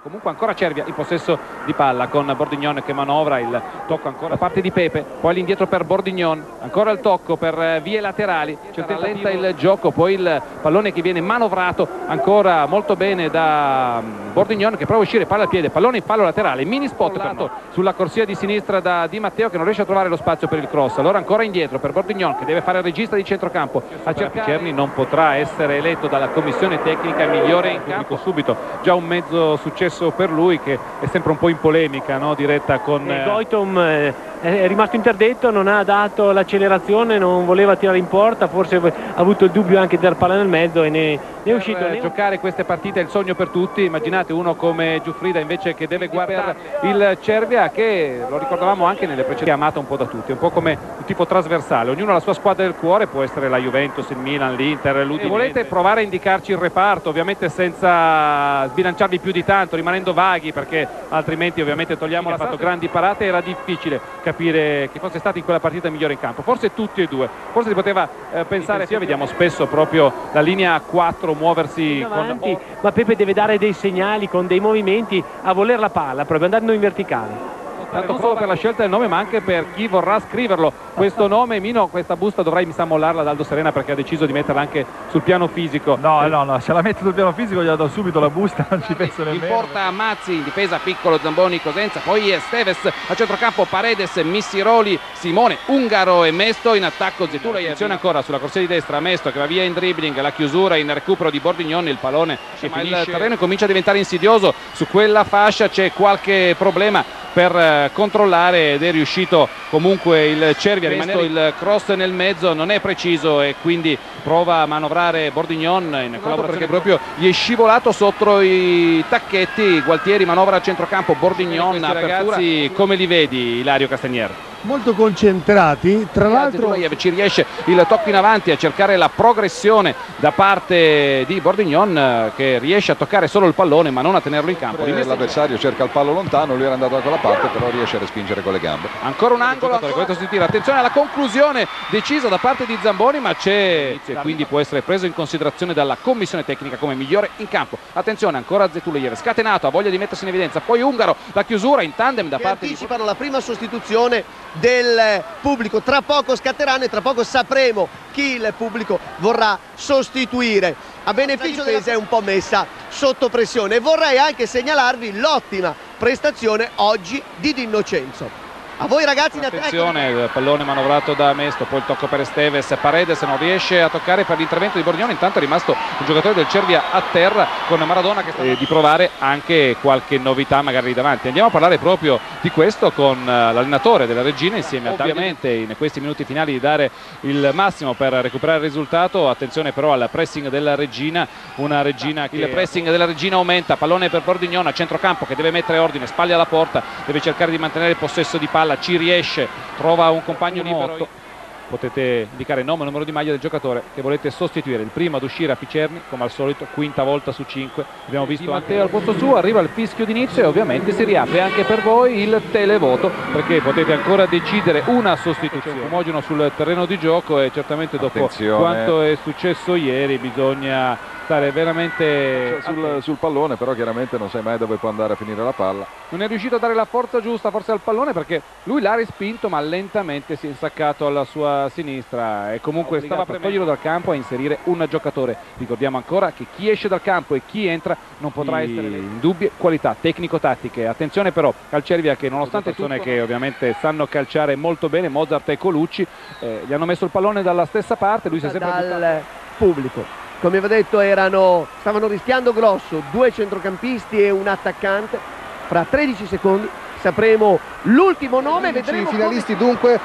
Comunque ancora Cervia in possesso di palla con Bordignon che manovra il tocco ancora da parte di Pepe, poi l'indietro per Bordignon, ancora il tocco per eh, vie laterali, c'è rallenta il gioco, poi il pallone che viene manovrato ancora molto bene da mm, Bordignon che prova a uscire palla al piede, pallone in fallo laterale, mini spot sulla corsia di sinistra da Di Matteo che non riesce a trovare lo spazio per il cross, allora ancora indietro per Bordignon che deve fare il regista di centrocampo, a cercare Cerni non potrà essere eletto dalla commissione tecnica migliore in campo. Subito, già un mezzo successo successo per lui che è sempre un po' in polemica no? diretta con... Eh, Goitom eh, è rimasto interdetto, non ha dato l'accelerazione, non voleva tirare in porta, forse ha avuto il dubbio anche di dar palla nel mezzo e ne, ne è uscito. Per ne... giocare queste partite è il sogno per tutti, immaginate uno come Giuffrida invece che deve guardare il Cervia che lo ricordavamo anche nelle precedenti, amata un po' da tutti, un po' come un tipo trasversale, ognuno ha la sua squadra del cuore, può essere la Juventus, il Milan, l'Inter, l'Udinese. Volete provare a indicarci il reparto, ovviamente senza sbilanciarvi più di tanto, rimanendo vaghi perché altrimenti ovviamente togliamo la fatto grandi parate, era difficile capire chi fosse stato in quella partita migliore in campo, forse tutti e due, forse si poteva eh, pensare, sì, vediamo spesso proprio la linea 4 muoversi avanti, con... ma Pepe deve dare dei segnali con dei movimenti a voler la palla, proprio andando in verticale tanto solo per la scelta del nome ma anche per chi vorrà scriverlo. Questo nome Mino questa busta dovrai mi sa mollarla ad Aldo Serena perché ha deciso di metterla anche sul piano fisico. No no no se la mette sul piano fisico gli do subito la busta non ci penso nemmeno. il porta Mazzi in difesa piccolo Zamboni Cosenza poi Steves a centrocampo Paredes Missiroli Simone Ungaro e Mesto in attacco Zetula attenzione ancora sulla corsia di destra Mesto che va via in dribbling la chiusura in recupero di Bordignon il pallone il terreno comincia a diventare insidioso. Su quella fascia c'è qualche problema per eh, controllare ed è riuscito comunque il Cervi a rimanere il cross nel mezzo non è preciso e quindi prova a manovrare Bordignon in collaborazione perché proprio gli è scivolato sotto i tacchetti Gualtieri manovra a centrocampo Bordignon ragazzi come li vedi Ilario Castagnier? Molto concentrati tra l'altro ci riesce il tocco in avanti a cercare la progressione da parte di Bordignon eh, che riesce a toccare solo il pallone ma non a tenerlo in campo. L'avversario cerca il pallo lontano lui era andato da quella parte però riesce a respingere con le gambe. Ancora un angolo attenzione alla conclusione decisa da parte di Zamboni ma c'è e quindi può essere preso in considerazione dalla commissione tecnica come migliore in campo. Attenzione ancora Zetulejev scatenato ha voglia di mettersi in evidenza. Poi Ungaro la chiusura in tandem da parte anticipano di... la prima sostituzione del pubblico. Tra poco scatteranno e tra poco sapremo chi il pubblico vorrà sostituire. A beneficio della è un po' messa sotto pressione. Vorrei anche segnalarvi l'ottima prestazione oggi di D'Innocenzo a voi ragazzi attenzione il pallone manovrato da Mesto poi il tocco per Esteves Paredes non riesce a toccare per l'intervento di Borgnone intanto è rimasto un giocatore del Cervia a terra con Maradona che sta eh, di provare anche qualche novità magari davanti. Andiamo a parlare proprio di questo con uh, l'allenatore della Regina insieme ovviamente in questi minuti finali di dare il massimo per recuperare il risultato. Attenzione però al pressing della Regina una Regina che il pressing della Regina aumenta pallone per Bordignon a centrocampo che deve mettere ordine spalle alla porta deve cercare di mantenere il possesso di palla palla ci riesce, trova un compagno libero. Potete indicare nome e numero di maglia del giocatore che volete sostituire. Il primo ad uscire a Picerni, come al solito, quinta volta su cinque. Abbiamo visto Matteo al posto suo, arriva il fischio d'inizio e ovviamente si riapre anche per voi il televoto perché potete ancora decidere una sostituzione. Omogeneo sul terreno di gioco e certamente dopo Attenzione. quanto è successo ieri bisogna stare veramente cioè, sul, sul, pallone però chiaramente non sai mai dove può andare a finire la palla. Non è riuscito a dare la forza giusta forse al pallone perché lui l'ha respinto ma lentamente si è insaccato alla sua sinistra e comunque stava per toglierlo dal campo a inserire un giocatore. Ricordiamo ancora che chi esce dal campo e chi entra non potrà sì. essere in dubbie qualità tecnico-tattiche. Attenzione però al Cervia che nonostante persone che ovviamente sanno calciare molto bene Mozart e Colucci eh, gli hanno messo il pallone dalla stessa parte lui si è sempre dal buttato. pubblico come vi ho detto erano, stavano rischiando grosso due centrocampisti e un attaccante. Fra 13 secondi sapremo l'ultimo nome vedremo i finalisti come... dunque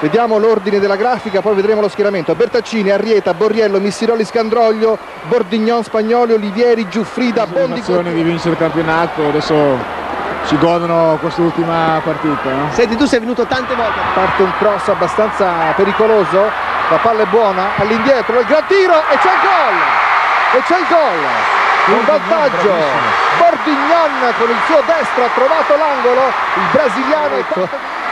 vediamo l'ordine della grafica poi vedremo lo schieramento. Bertaccini, Arrieta, Borriello, Missiroli, Scandroglio Bordignon, Spagnoli, Olivieri, Giuffrida Bondi di vincere il campionato adesso si godono quest'ultima partita no? senti tu sei venuto tante volte. Parte un cross abbastanza pericoloso la palla è buona all'indietro il gran tiro e c'è il gol! E c'è il gol! Un vantaggio. Bordignon con il suo destro ha trovato l'angolo. Il brasiliano ecco,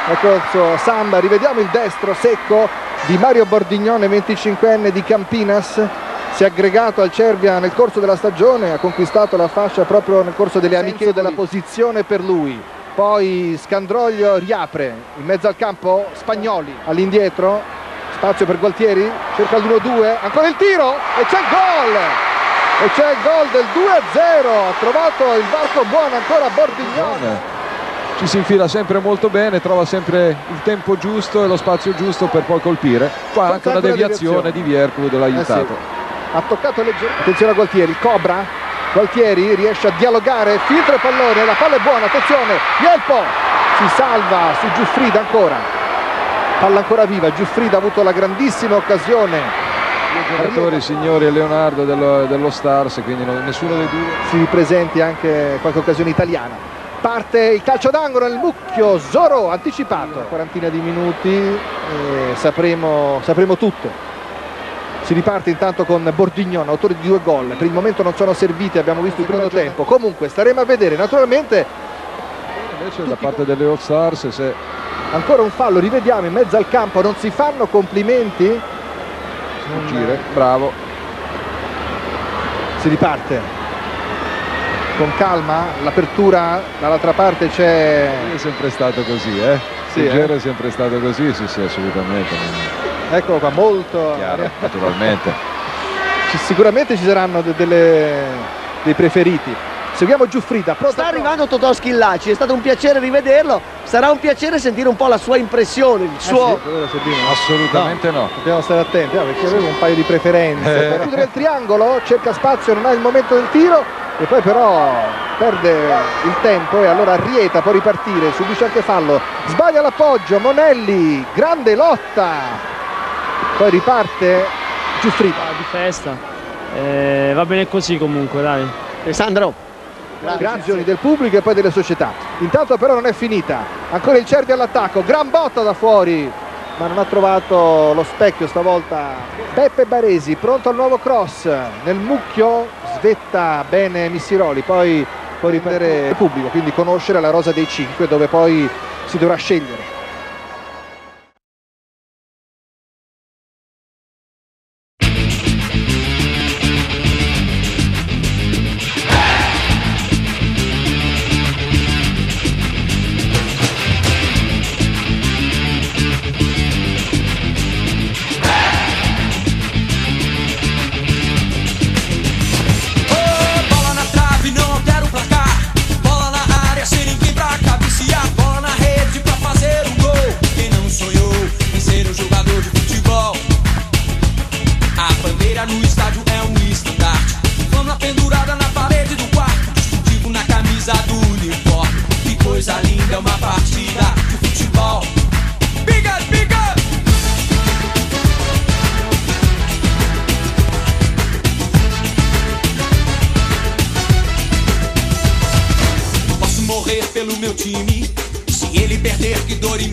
ecco il suo samba rivediamo il destro secco di Mario Bordignone 25enne di Campinas. Si è aggregato al Cervia nel corso della stagione, ha conquistato la fascia proprio nel corso delle amiche della posizione per lui. Poi Scandroglio riapre in mezzo al campo, Spagnoli all'indietro, spazio per Gualtieri, cerca l'1-2, ancora il tiro e c'è il gol! E c'è il gol del 2-0, ha trovato il varco buono ancora Bordignon ci si infila sempre molto bene, trova sempre il tempo giusto e lo spazio giusto per poi colpire. Qua anche una deviazione, di Vierkud l'ha aiutato. Eh sì. Ha toccato leggermente. Attenzione a Gualtieri, Cobra. Gualtieri riesce a dialogare, filtra il pallone, la palla è buona, attenzione, Bielpo si salva su Giuffrida ancora. Palla ancora viva, Giuffrida ha avuto la grandissima occasione. Giocatori signori e Leonardo dello, dello Stars quindi nessuno dei due. Si ripresenti anche qualche occasione italiana. Parte il calcio d'angolo nel mucchio Zoro anticipato. Una quarantina di minuti sapremo, sapremo tutto. Si riparte intanto con Bordignon autore di due gol. Per il momento non sono serviti abbiamo visto il primo tempo. Comunque staremo a vedere. Naturalmente invece da parte delle All Stars se... ancora un fallo rivediamo in mezzo al campo. Non si fanno complimenti? Non... bravo. Si riparte. Con calma l'apertura dall'altra parte c'è è sempre stato così eh? Sì, eh? è sempre stato così sì sì assolutamente eccolo qua molto chiaro naturalmente. Sicuramente ci saranno de delle, dei preferiti seguiamo Giuffrida sta arrivando Totò Schillaci è stato un piacere rivederlo sarà un piacere sentire un po' la sua impressione il eh suo eh sì, assolutamente no. no. dobbiamo stare attenti ah, perché avevo un paio di preferenze eh. il triangolo cerca spazio non ha il momento del tiro e poi però perde il tempo e allora Rieta può ripartire, subisce anche fallo, sbaglia l'appoggio, Monelli, grande lotta, poi riparte Giuffrida. Di festa, eh, va bene così comunque dai. Alessandro. Grazie. Del pubblico e poi delle società. Intanto però non è finita, ancora il Cervi all'attacco, gran botta da fuori, ma non ha trovato lo specchio stavolta. Peppe Baresi pronto al nuovo cross. Nel mucchio svetta bene Missiroli. Poi può riprendere il pubblico quindi conoscere la rosa dei 5 dove poi si dovrà scegliere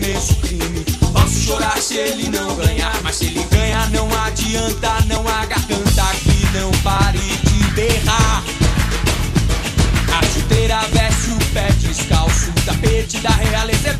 imenso crime. Posso chorar se ele não ganhar, mas se ele ganhar, não adianta. Não há garganta que não pare de berrar. A chuteira veste o pé descalço, o tapete da realeza é